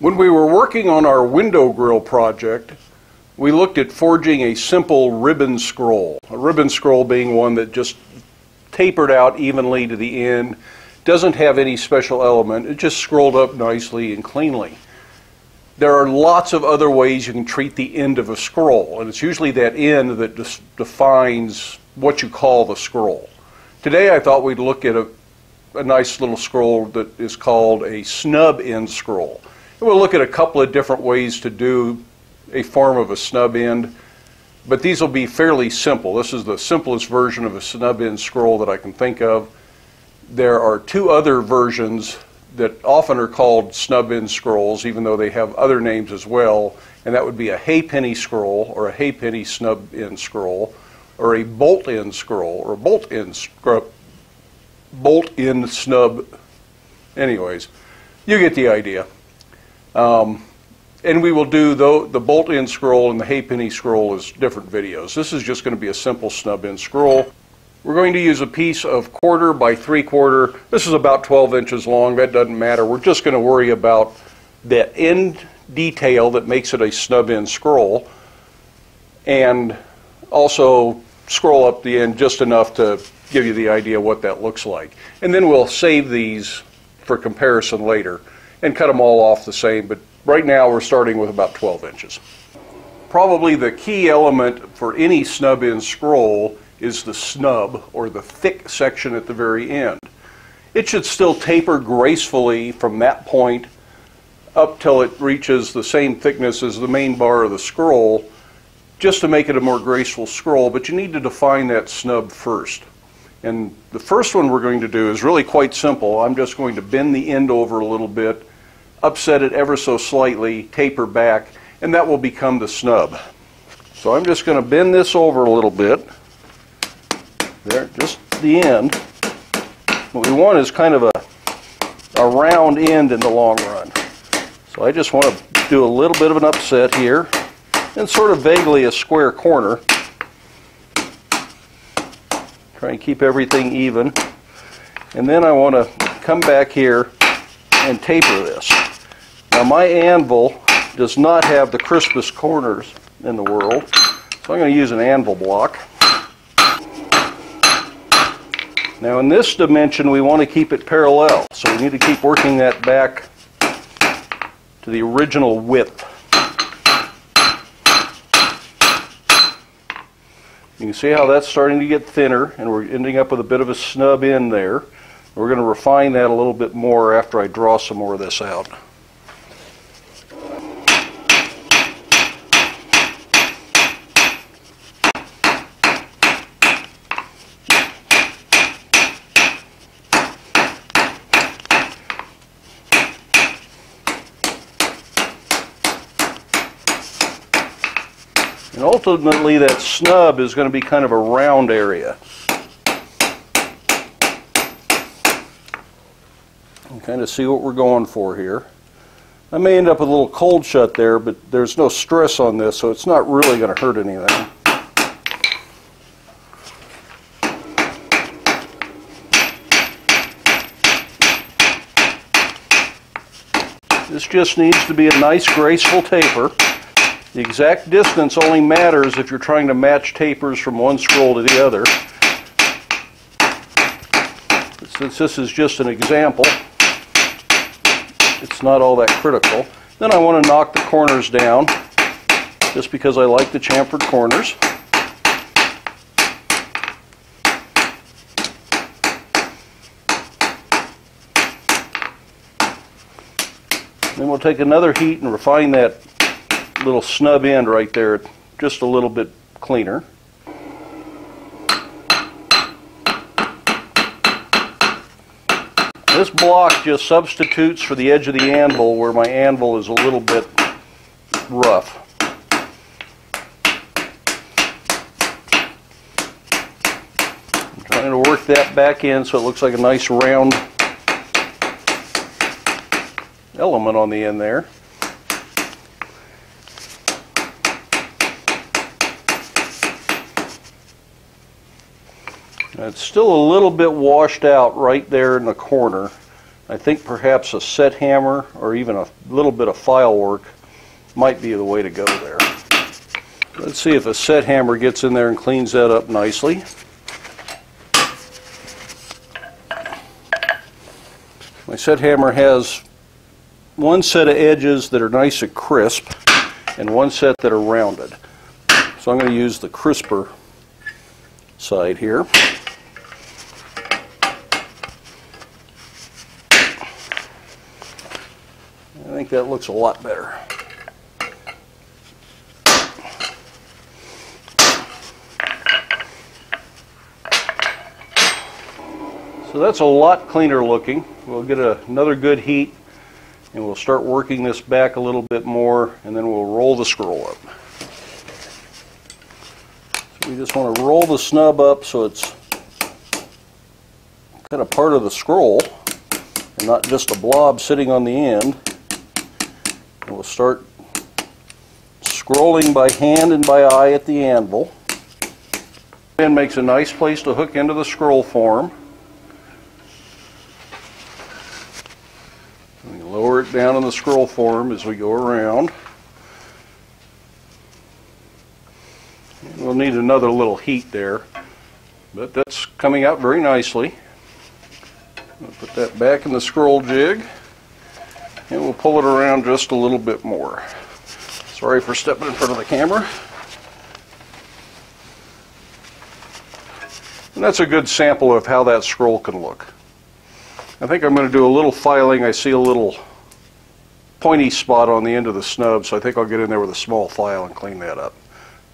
When we were working on our window grill project, we looked at forging a simple ribbon scroll. A ribbon scroll being one that just tapered out evenly to the end, doesn't have any special element, it just scrolled up nicely and cleanly. There are lots of other ways you can treat the end of a scroll, and it's usually that end that defines what you call the scroll. Today I thought we'd look at a, a nice little scroll that is called a snub end scroll. We'll look at a couple of different ways to do a form of a snub end, but these will be fairly simple. This is the simplest version of a snub end scroll that I can think of. There are two other versions that often are called snub end scrolls, even though they have other names as well, and that would be a ha'penny scroll or a ha'penny snub end scroll or a bolt end scroll or a bolt end scrub bolt end snub anyways you get the idea um, and we will do the, the bolt end scroll and the ha'penny scroll as different videos. This is just going to be a simple snub end scroll. We're going to use a piece of quarter by three quarter this is about 12 inches long. That doesn't matter. We're just going to worry about that end detail that makes it a snub end scroll and also scroll up the end just enough to give you the idea what that looks like. And then we'll save these for comparison later and cut them all off the same, but right now we're starting with about 12 inches. Probably the key element for any snub end scroll is the snub or the thick section at the very end. It should still taper gracefully from that point up till it reaches the same thickness as the main bar of the scroll just to make it a more graceful scroll, but you need to define that snub first. And the first one we're going to do is really quite simple. I'm just going to bend the end over a little bit, upset it ever so slightly, taper back, and that will become the snub. So I'm just going to bend this over a little bit. There, just the end. What we want is kind of a, a round end in the long run. So I just want to do a little bit of an upset here and sort of vaguely a square corner. Try and keep everything even. And then I want to come back here and taper this. Now my anvil does not have the crispest corners in the world, so I'm going to use an anvil block. Now in this dimension we want to keep it parallel, so we need to keep working that back to the original width. You can see how that's starting to get thinner and we're ending up with a bit of a snub in there. We're going to refine that a little bit more after I draw some more of this out. And ultimately that snub is going to be kind of a round area. And kind of see what we're going for here. I may end up with a little cold shut there, but there's no stress on this, so it's not really going to hurt anything. This just needs to be a nice graceful taper. The exact distance only matters if you're trying to match tapers from one scroll to the other. Since this is just an example, it's not all that critical. Then I want to knock the corners down, just because I like the chamfered corners. Then we'll take another heat and refine that little snub end right there just a little bit cleaner. This block just substitutes for the edge of the anvil where my anvil is a little bit rough. I'm trying to work that back in so it looks like a nice round element on the end there. It's still a little bit washed out right there in the corner. I think perhaps a set hammer or even a little bit of file work might be the way to go there. Let's see if a set hammer gets in there and cleans that up nicely. My set hammer has one set of edges that are nice and crisp and one set that are rounded. So I'm going to use the crisper side here. That looks a lot better. So that's a lot cleaner looking. We'll get a, another good heat and we'll start working this back a little bit more and then we'll roll the scroll up. So we just want to roll the snub up so it's kind of part of the scroll and not just a blob sitting on the end. And we'll start scrolling by hand and by eye at the anvil. And makes a nice place to hook into the scroll form. We lower it down in the scroll form as we go around. We'll need another little heat there, but that's coming out very nicely. We'll put that back in the scroll jig and we'll pull it around just a little bit more. Sorry for stepping in front of the camera. And that's a good sample of how that scroll can look. I think I'm going to do a little filing. I see a little pointy spot on the end of the snub, so I think I'll get in there with a small file and clean that up.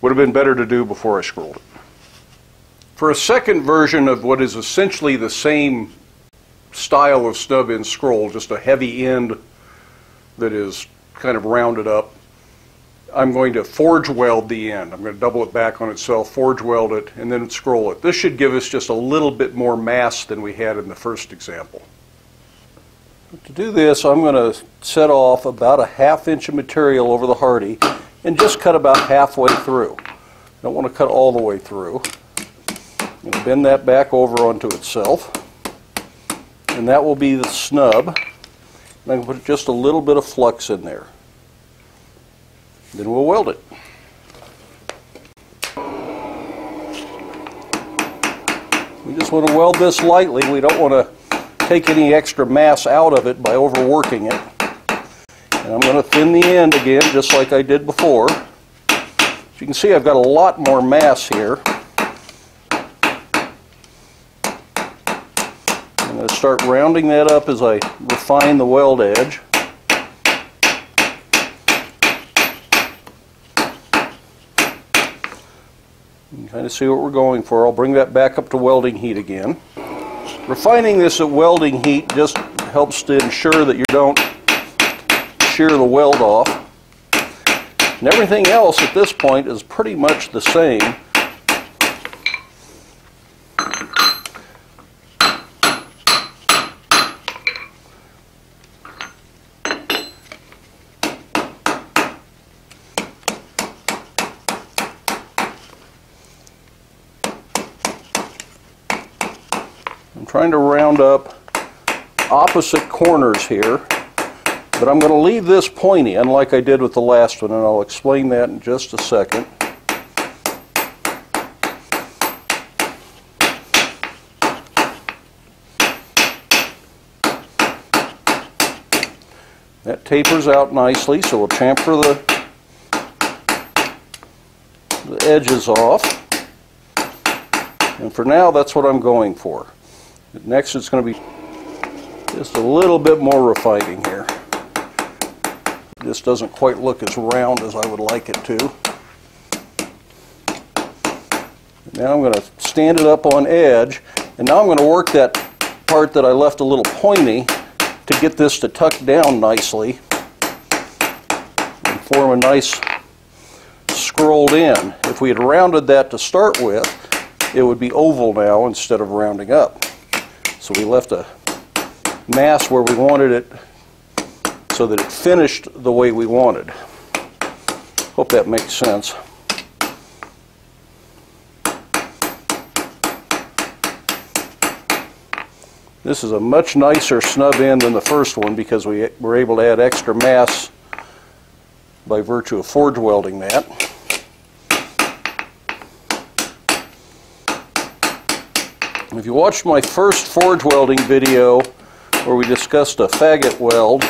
Would have been better to do before I scrolled it. For a second version of what is essentially the same style of snub end scroll, just a heavy end that is kind of rounded up, I'm going to forge weld the end. I'm going to double it back on itself, forge weld it, and then scroll it. This should give us just a little bit more mass than we had in the first example. To do this, I'm going to set off about a half inch of material over the Hardy and just cut about halfway through. Don't want to cut all the way through. Bend that back over onto itself. And that will be the snub. And I can put just a little bit of flux in there. Then we'll weld it. We just want to weld this lightly. We don't want to take any extra mass out of it by overworking it. And I'm going to thin the end again just like I did before. As you can see I've got a lot more mass here. To start rounding that up as I refine the weld edge. kind of see what we're going for. I'll bring that back up to welding heat again. Refining this at welding heat just helps to ensure that you don't shear the weld off. And everything else at this point is pretty much the same. Trying to round up opposite corners here. But I'm going to leave this pointy, unlike I did with the last one, and I'll explain that in just a second. That tapers out nicely, so we'll chamfer the, the edges off. And for now, that's what I'm going for. Next it's going to be just a little bit more refining here. This doesn't quite look as round as I would like it to. Now I'm going to stand it up on edge and now I'm going to work that part that I left a little pointy to get this to tuck down nicely and form a nice scrolled in. If we had rounded that to start with, it would be oval now instead of rounding up. So we left a mass where we wanted it so that it finished the way we wanted. Hope that makes sense. This is a much nicer snub end than the first one because we were able to add extra mass by virtue of forge welding that. If you watched my first forge welding video where we discussed a faggot weld,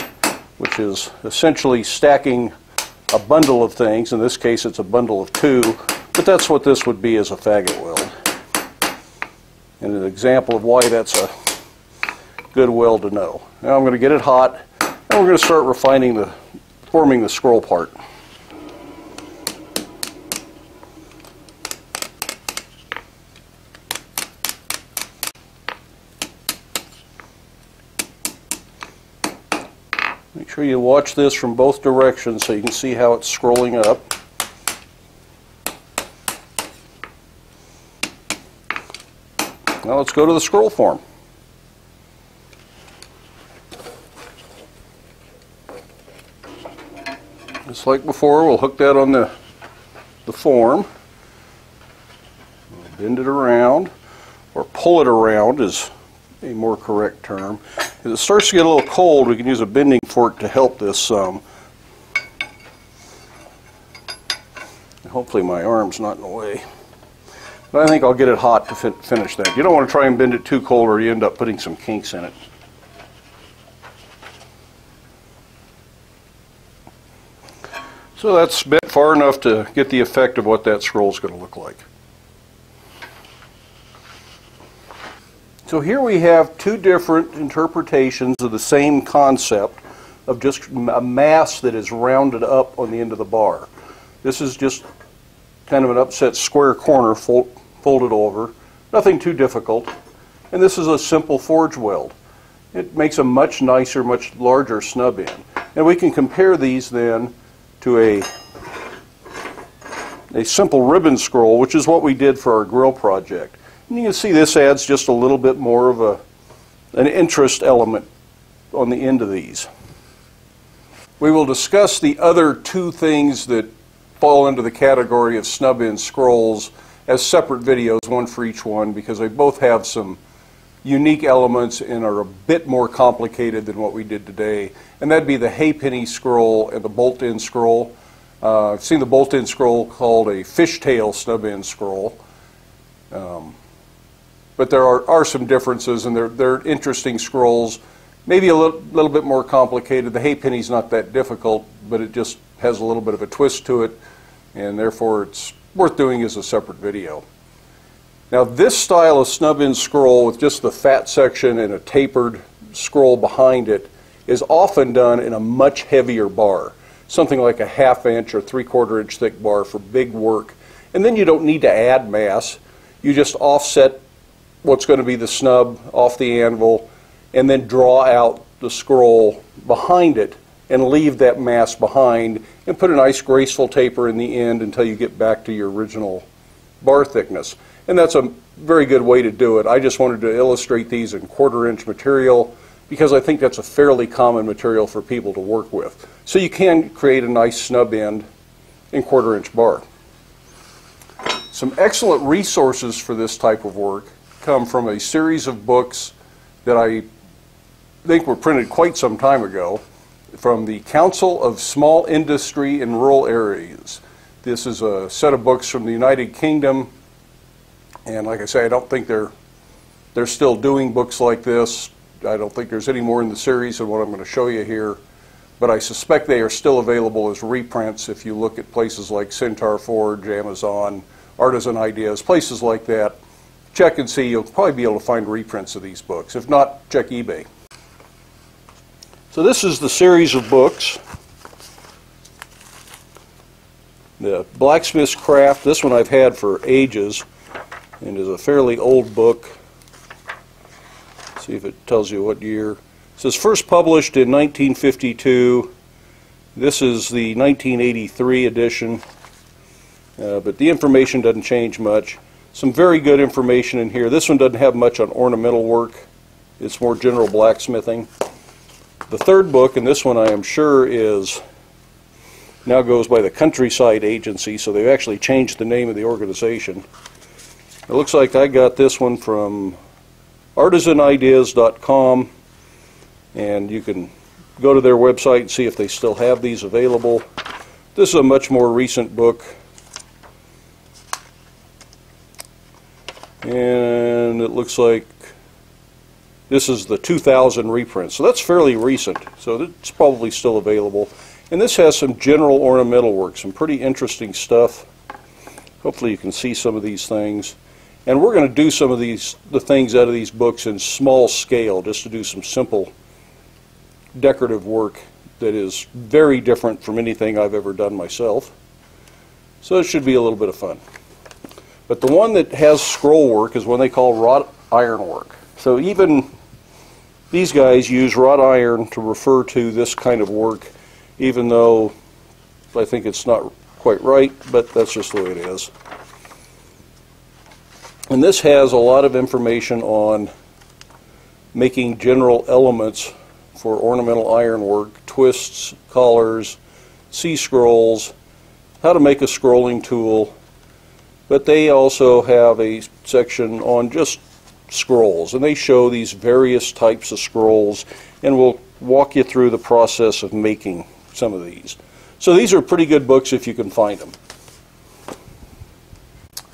which is essentially stacking a bundle of things, in this case it's a bundle of two, but that's what this would be as a faggot weld. And an example of why that's a good weld to know. Now I'm going to get it hot, and we're going to start refining the, forming the scroll part. Make sure you watch this from both directions so you can see how it's scrolling up. Now let's go to the scroll form. Just like before, we'll hook that on the, the form. We'll bend it around, or pull it around is a more correct term. As it starts to get a little cold, we can use a bending fork to help this some. Um, hopefully my arm's not in the way. But I think I'll get it hot to fin finish that. You don't want to try and bend it too cold or you end up putting some kinks in it. So that's bent far enough to get the effect of what that scroll is going to look like. So here we have two different interpretations of the same concept of just a mass that is rounded up on the end of the bar. This is just kind of an upset square corner fold, folded over, nothing too difficult. And this is a simple forge weld. It makes a much nicer, much larger snub end. And we can compare these then to a, a simple ribbon scroll, which is what we did for our grill project. And you can see this adds just a little bit more of a, an interest element on the end of these. We will discuss the other two things that fall into the category of snub end scrolls as separate videos, one for each one, because they both have some unique elements and are a bit more complicated than what we did today. And that'd be the Ha'penny scroll and the bolt end scroll. Uh, I've seen the bolt end scroll called a fishtail snub end scroll. Um, but there are, are some differences, and they're, they're interesting scrolls. Maybe a little, little bit more complicated. The Ha'penny's not that difficult, but it just has a little bit of a twist to it, and therefore it's worth doing as a separate video. Now this style of snub end scroll with just the fat section and a tapered scroll behind it is often done in a much heavier bar, something like a half inch or three quarter inch thick bar for big work. And then you don't need to add mass. You just offset what's going to be the snub off the anvil and then draw out the scroll behind it and leave that mass behind and put a nice graceful taper in the end until you get back to your original bar thickness. And that's a very good way to do it. I just wanted to illustrate these in quarter inch material because I think that's a fairly common material for people to work with. So you can create a nice snub end in quarter inch bar. Some excellent resources for this type of work come from a series of books that I think were printed quite some time ago from the Council of Small Industry in Rural Areas. This is a set of books from the United Kingdom, and like I say, I don't think they're they're still doing books like this. I don't think there's any more in the series than what I'm going to show you here, but I suspect they are still available as reprints if you look at places like Centaur Forge, Amazon, Artisan Ideas, places like that check and see. You'll probably be able to find reprints of these books. If not, check eBay. So this is the series of books. The Blacksmith's Craft, this one I've had for ages and is a fairly old book. Let's see if it tells you what year. It says first published in 1952. This is the 1983 edition, uh, but the information doesn't change much some very good information in here. This one doesn't have much on ornamental work. It's more general blacksmithing. The third book, and this one I am sure is now goes by the Countryside Agency, so they've actually changed the name of the organization. It looks like I got this one from artisanideas.com, and you can go to their website and see if they still have these available. This is a much more recent book. And it looks like this is the 2000 reprint. So that's fairly recent. So it's probably still available. And this has some general ornamental work, some pretty interesting stuff. Hopefully you can see some of these things. And we're going to do some of these the things out of these books in small scale, just to do some simple decorative work that is very different from anything I've ever done myself. So it should be a little bit of fun. But the one that has scroll work is one they call wrought iron work. So even these guys use wrought iron to refer to this kind of work, even though I think it's not quite right, but that's just the way it is. And this has a lot of information on making general elements for ornamental ironwork, twists, collars, C-scrolls, how to make a scrolling tool, but they also have a section on just scrolls, and they show these various types of scrolls, and we'll walk you through the process of making some of these. So these are pretty good books if you can find them.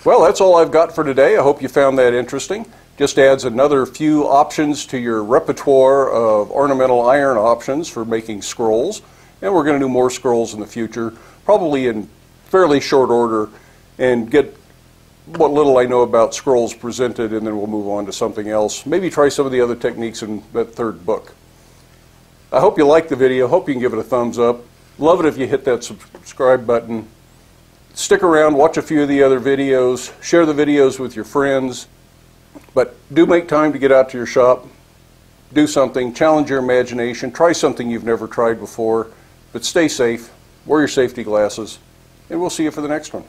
Well, that's all I've got for today. I hope you found that interesting. Just adds another few options to your repertoire of ornamental iron options for making scrolls. And we're going to do more scrolls in the future, probably in fairly short order, and get what little I know about scrolls presented, and then we'll move on to something else. Maybe try some of the other techniques in that third book. I hope you liked the video. Hope you can give it a thumbs up. Love it if you hit that subscribe button. Stick around, watch a few of the other videos, share the videos with your friends, but do make time to get out to your shop, do something, challenge your imagination, try something you've never tried before, but stay safe, wear your safety glasses, and we'll see you for the next one.